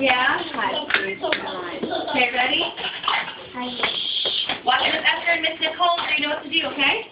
Yeah? Okay, ready? Watch Miss Esther and Miss Nicole so you know what to do, okay?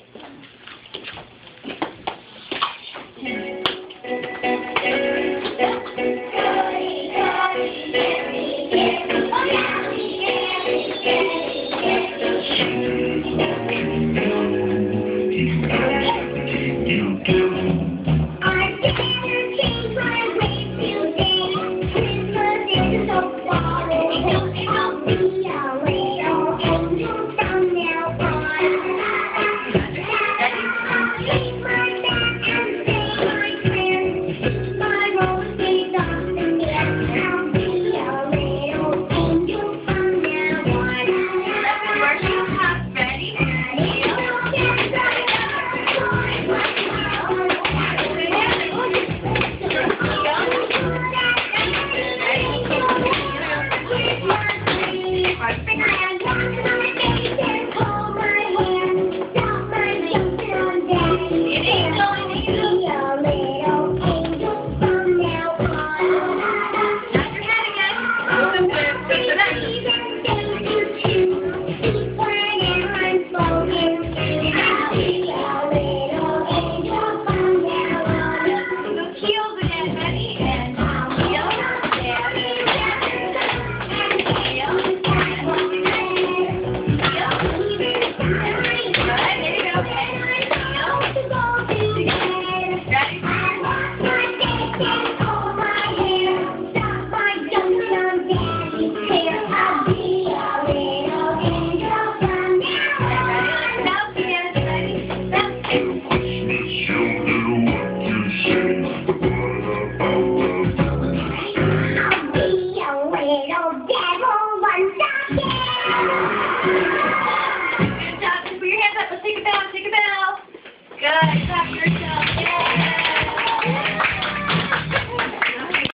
Thank you.